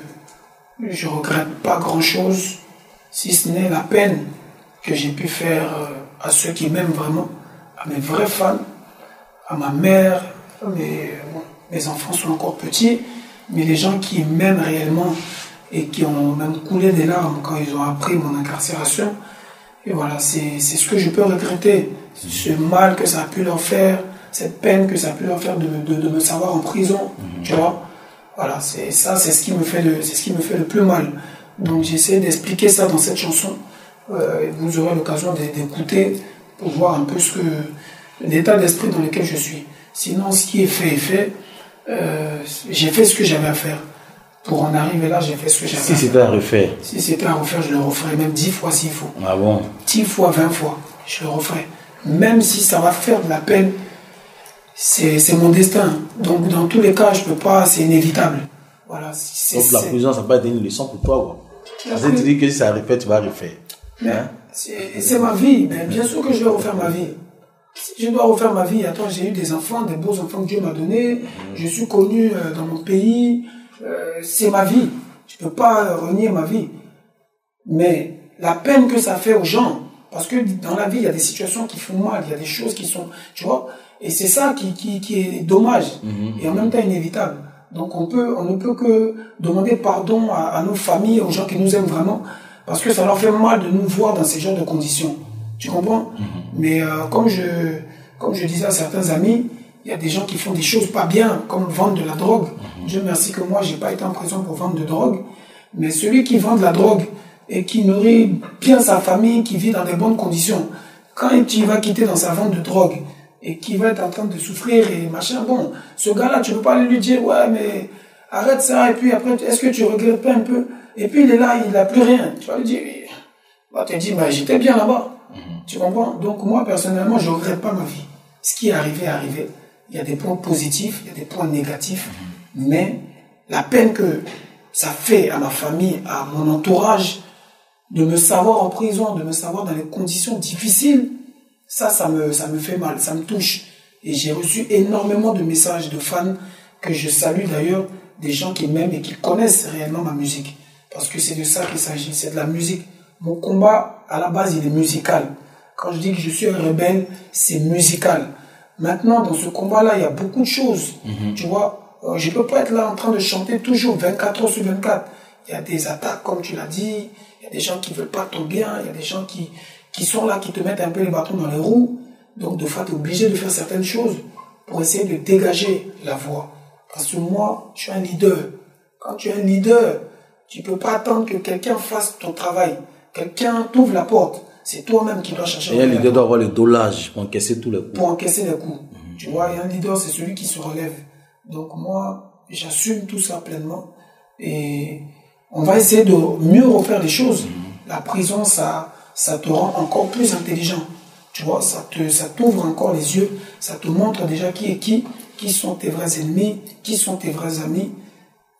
je regrette pas grand-chose si ce n'est la peine que j'ai pu faire euh, à ceux qui m'aiment vraiment, à mes vrais fans, à ma mère, mes, enfants sont encore petits, mais les gens qui m'aiment réellement et qui ont même coulé des larmes quand ils ont appris mon incarcération. Et voilà, c'est ce que je peux regretter, ce mal que ça a pu leur faire, cette peine que ça a pu leur faire de, me savoir en prison, tu vois. Voilà, c'est ça, c'est ce qui me fait le, c'est ce qui me fait le plus mal. Donc j'essaie d'expliquer ça dans cette chanson. Euh, vous aurez l'occasion d'écouter pour voir un peu ce que l'état d'esprit dans lequel je suis. Sinon, ce qui est fait est fait. Euh, j'ai fait ce que j'avais à faire. Pour en arriver là, j'ai fait ce que j'avais à faire. Si c'était à refaire Si c'était à refaire, je le referais même dix fois s'il faut. Ah bon? Dix fois, vingt fois, je le referais. Même si ça va faire de la peine, c'est mon destin. Donc dans tous les cas, je peux pas, c'est inévitable. Voilà. Donc la prison, ça va être une leçon pour toi. Quoi. Que tu dis que si ça refait, tu vas refaire. Hein? C'est ma vie. Mais bien sûr que je vais refaire ma vie. Si je dois refaire ma vie, attends, j'ai eu des enfants, des beaux enfants que Dieu m'a donnés. Mhm. Je suis connu euh, dans mon pays. Euh, c'est ma vie. Je ne peux pas renier ma vie. Mais la peine que ça fait aux gens, parce que dans la vie, il y a des situations qui font mal, il y a des choses qui sont, tu vois, et c'est ça qui, qui, qui, est dommage mhm. et en même temps inévitable. Donc on peut, on ne peut que demander pardon à, nos familles, aux gens qui nous aiment vraiment, parce que ça leur fait mal de nous voir dans ces genres de conditions. Tu comprends mhm. Mais euh, comme je, comme je disais à certains amis, il y a des gens qui font des choses pas bien, comme vendre de la drogue. Mhm. Dieu merci que moi, j'ai pas été en prison pour vendre de drogue. Mais celui qui vend de la drogue et qui nourrit bien sa famille, qui vit dans des bonnes conditions, quand il va quitter dans sa vente de drogue, et qui va être en train de souffrir et machin. Bon, ce gars-là, tu ne peux pas lui dire, ouais, mais arrête ça, et puis après, est-ce que tu regrettes pas un peu? Et puis il est là, il n'a plus rien. Tu vas lui dire, bah, tu te dis, bah, j'étais bien là-bas. Mhm. Tu comprends? Donc moi, personnellement, je ne regrette pas ma vie. Ce qui est arrivé est arrivé. Il y a des points positifs, il y a des points négatifs, mhm. mais la peine que ça fait à ma famille, à mon entourage, de me savoir en prison, de me savoir dans les conditions difficiles, ça, ça me, ça me fait mal, ça me touche. Et j'ai reçu énormément de messages de fans que je salue d'ailleurs, des gens qui m'aiment et qui connaissent réellement ma musique. Parce que c'est de ça qu'il s'agit, c'est de la musique. Mon combat, à la base, il est musical. Quand je dis que je suis un rebelle, c'est musical. Maintenant, dans ce combat-là, il y a beaucoup de choses. Mhm. Tu vois, euh, je ne peux pas être là en train de chanter toujours 24 heures sur 24. Il y a des attaques, comme tu l'as dit. Il y a des gens qui veulent pas ton bien. Il y a des gens qui, qui sont là, qui te mettent un peu les bâtons dans les roues. Donc, de fait, tu es obligé de faire certaines choses pour essayer de dégager la voix. Parce que moi, je suis un leader. Quand tu es un leader, tu peux pas attendre que quelqu'un fasse ton travail. Quelqu'un t'ouvre la porte. C'est toi-même qui dois chercher. Et un leader doit avoir le dolage pour encaisser tous les coups. Pour encaisser les coups. Mhm. Tu vois, et un leader, c'est celui qui se relève. Donc moi, j'assume tout ça pleinement. Et on va essayer de mieux refaire les choses. Mhm. La prison, ça, ça te rend encore plus intelligent. Tu vois, ça te, ça t'ouvre encore les yeux, ça te montre déjà qui est qui, qui sont tes vrais ennemis, qui sont tes vrais amis.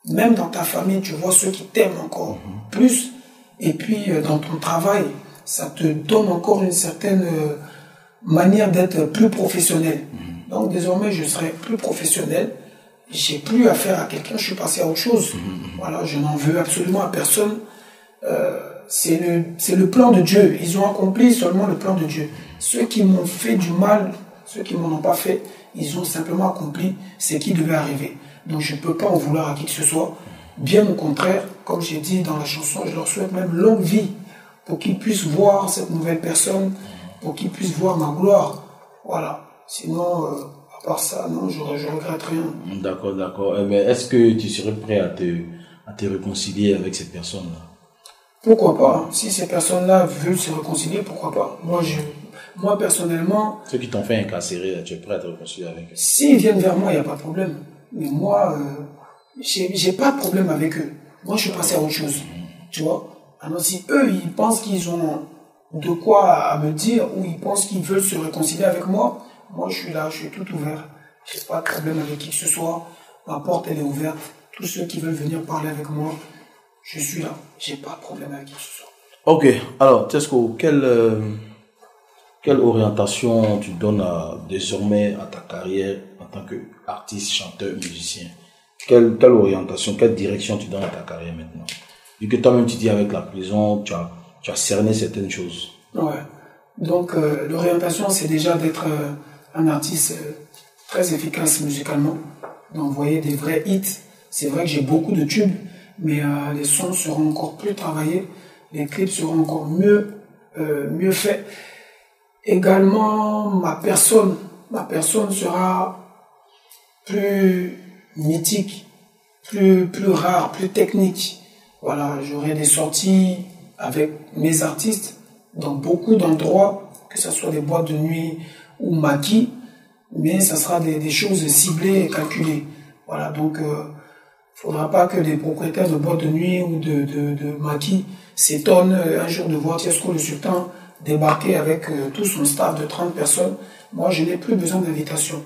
Même dans ta famille, tu vois ceux qui t'aiment encore mhm. plus. Et puis, euh, dans ton travail, ça te donne encore une certaine euh, manière d'être plus professionnel. Mhm. Donc, désormais, je serai plus professionnel. J'ai plus affaire à quelqu'un, je suis passé à autre chose. Mhm. Voilà, je n'en veux absolument à personne. Euh, c'est le, plan de Dieu. Ils ont accompli seulement le plan de Dieu. Ceux qui m'ont fait du mal, ceux qui m'en ont pas fait, ils ont simplement accompli ce qui devait arriver. Donc je ne peux pas en vouloir à qui que ce soit. Bien au contraire, comme j'ai dit dans la chanson, je leur souhaite même longue vie pour qu'ils puissent voir cette nouvelle personne, pour qu'ils puissent voir ma gloire. Voilà. Sinon, euh, à part ça, non, je, ne regrette rien. D'accord, d'accord. Eh est-ce que tu serais prêt à te réconcilier avec ces personnes-là Pourquoi pas? Si ces personnes-là veulent se réconcilier, pourquoi pas? Moi, je, moi personnellement. Ceux qui t'ont fait incarcérer, tu es prêt à te réconcilier avec eux? S'ils viennent vers moi, il n'y a pas de problème. Mais moi, euh, j'ai j'ai pas de problème avec eux. Moi, je suis passé à autre chose. Tu vois? Alors, si eux, ils pensent qu'ils ont de quoi à me dire ou ils pensent qu'ils veulent se réconcilier avec moi, moi, je suis là, je suis tout ouvert. J'ai pas de problème avec qui que ce soit. Ma porte, elle est ouverte. Tous ceux qui veulent venir parler avec moi, je suis là. J'ai pas de problème avec qui que ce soit. Ok, alors, Tesco, quelle, euh, quelle orientation tu donnes à- désormais à ta carrière en tant qu'artiste, chanteur, musicien? Quelle, quelle orientation, quelle direction tu donnes à ta carrière maintenant? Vu que toi-même tu dis avec la prison, tu as, tu as cerné certaines choses. Ouais. Donc, euh, l'orientation, c'est déjà d'être euh, un artiste euh, très efficace musicalement, d'envoyer des vrais hits. C'est vrai que j'ai beaucoup de tubes, mais euh, les sons seront encore plus travaillés, les clips seront encore mieux, euh, mieux faits. Également, ma personne, ma personne sera plus mythique, plus, plus rare, plus technique. Voilà, j'aurai des sorties avec mes artistes dans beaucoup d'endroits, que ce soit des boîtes de nuit ou maquis, mais ça sera des, choses ciblées et calculées. Voilà, donc ne faudra pas que les propriétaires de boîtes de nuit ou de, de, de maquis s'étonnent euh, un jour de voir Tiesco le Sultan débarquer avec euh, tout son staff de 30 personnes. Moi, je n'ai plus besoin d'invitation.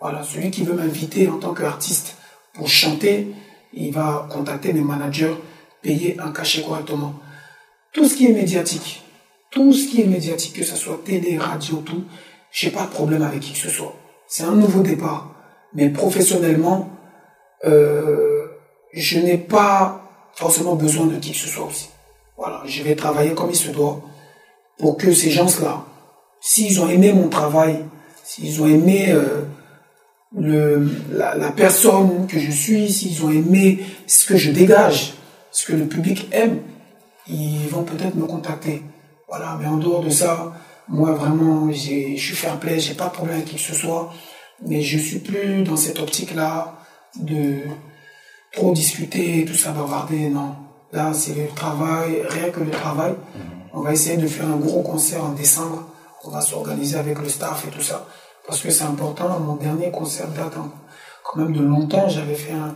Voilà, celui qui veut m'inviter en tant qu'artiste pour chanter, il va contacter mes managers, payer un cachet correctement. Tout ce qui est médiatique, tout ce qui est médiatique, que ce soit télé, radio, tout, j'ai pas de problème avec qui que ce soit. C'est un nouveau départ. Mais professionnellement, euh, je n'ai pas forcément besoin de qui que ce soit aussi. Voilà, je vais travailler comme il se doit pour que ces gens-là, s'ils ont aimé mon travail, s'ils ont aimé euh, la, personne que je suis, s'ils ont aimé ce que je dégage, ce que le public aime, ils vont peut-être me contacter. Voilà, mais en dehors de ça, moi vraiment, je suis fair play, j'ai pas de problème avec qui que ce soit, mais je suis plus dans cette optique-là de trop discuter, tout ça, bavarder, non. Là, c'est le travail, rien que le travail. On va essayer de faire un gros concert en décembre. On va s'organiser avec le staff et tout ça. Parce que c'est important. Mon dernier concert date quand même de longtemps. J'avais fait un,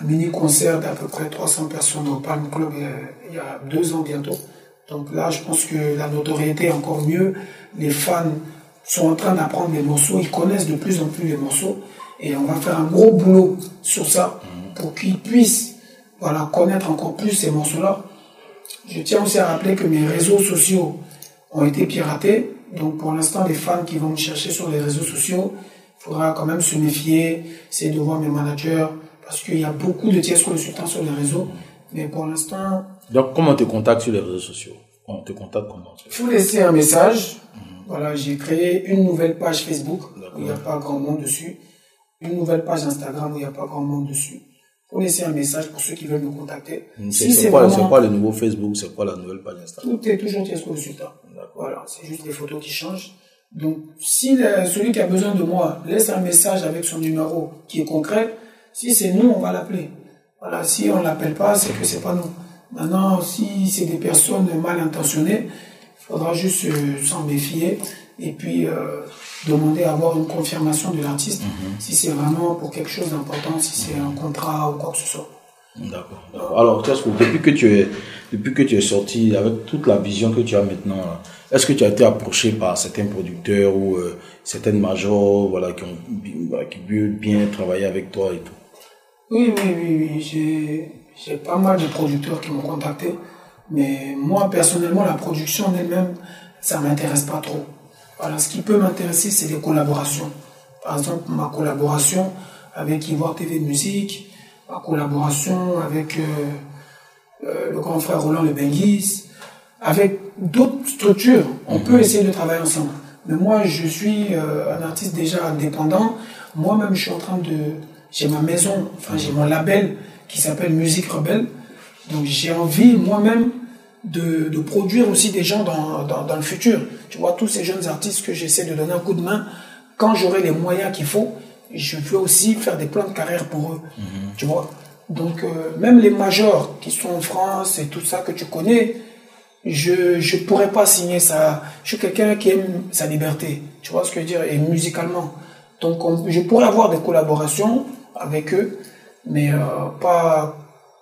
un mini-concert d'à peu près 300 personnes au Palm Club euh, il y a deux ans bientôt. Donc là, je pense que la notoriété est encore mieux. Les fans sont en train d'apprendre les morceaux. Ils connaissent de plus en plus les morceaux. Et on va faire un gros boulot sur ça pour qu'ils puissent voilà, connaître encore plus ces morceaux-là. Je tiens aussi à rappeler que mes réseaux sociaux ont été piratés. Donc pour l'instant, les fans qui vont me chercher sur les réseaux sociaux, il faudra quand même se méfier, essayer de voir mes managers, parce qu'il y a beaucoup de tiers consultants sur les réseaux. Mais pour l'instant, Donc, comment on te contacte sur les réseaux sociaux? On te contacte comment? Il faut laisser un message. Voilà, j'ai créé une nouvelle page Facebook où il n'y a pas grand monde dessus. Une nouvelle page Instagram où il n'y a pas grand monde dessus. Faut laisser un message pour ceux qui veulent me contacter. C'est c'est quoi, c'est quoi le nouveau Facebook C'est quoi la nouvelle page Instagram Tout est toujours Tiesco Sultan. Voilà, c'est juste les photos qui changent. Donc, si le- celui qui a besoin de moi laisse un message avec son numéro qui est concret, si c'est nous, on va l'appeler. Voilà, si on l'appelle pas, c'est que c'est pas nous. Maintenant, si c'est des personnes mal intentionnées, il faudra juste euh, s'en méfier et puis euh, demander à avoir une confirmation de l'artiste si c'est vraiment pour quelque chose d'important, si c'est un contrat ou quoi que ce soit. D'accord. d'accord. Alors, depuis que tu es, depuis que tu es sorti, avec toute la vision que tu as maintenant, est-ce que tu as été approché par certains producteurs ou euh, certaines majors, voilà, qui ont, qui veulent bien travailler avec toi et tout? Oui, oui, oui, oui. J'ai, j'ai pas mal de producteurs qui m'ont contacté. Mais moi, personnellement, la production en elle-même, ça m'intéresse pas trop. Voilà, ce qui peut m'intéresser, c'est les collaborations. Par exemple, ma collaboration avec Ivoire TV Musique, ma collaboration avec euh, euh, le grand frère Roland Le Benguis, avec d'autres structures. On peut essayer de travailler ensemble. Mais moi, je suis euh, un artiste déjà indépendant. Moi-même, je suis en train de... J'ai ma maison, enfin j'ai mon label qui s'appelle Musique Rebelle. Donc j'ai envie moi-même de, de produire aussi des gens dans, dans, dans le futur. Tu vois, tous ces jeunes artistes que j'essaie de donner un coup de main, quand j'aurai les moyens qu'il faut, je veux aussi faire des plans de carrière pour eux. Tu vois Donc, euh, même les majors qui sont en France et tout ça que tu connais, je ne pourrais pas signer ça. Je suis quelqu'un qui aime sa liberté. Tu vois ce que je veux dire? Et musicalement. Donc, je pourrais avoir des collaborations avec eux, mais euh, pas,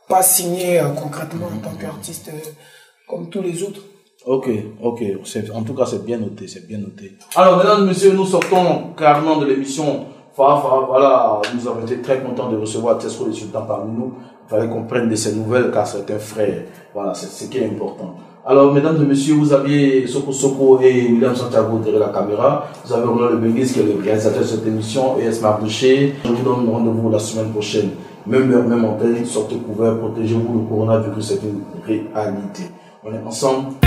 pas signer euh, concrètement en tant qu'artiste comme tous les autres. Ok, ok. En tout cas, c'est bien noté, c'est bien noté. Alors, mesdames et messieurs, nous sortons carrément de l'émission Fafa, voilà, nous avons été très contents de recevoir Tesco le Sultan parmi nous. Il fallait qu'on prenne de ces nouvelles car c'est un frère. Voilà, c'est ce qui est important. Alors, mesdames et messieurs, vous aviez Soko Soko et William Santiago derrière la caméra. Vous avez Roland Le Benguis qui est le réalisateur de cette émission et Esma Boucher. Je vous donne rendez-vous la semaine prochaine. Même heure, même antenne, sortez couvert, protégez-vous, le coronavirus c'est une réalité. On est ensemble.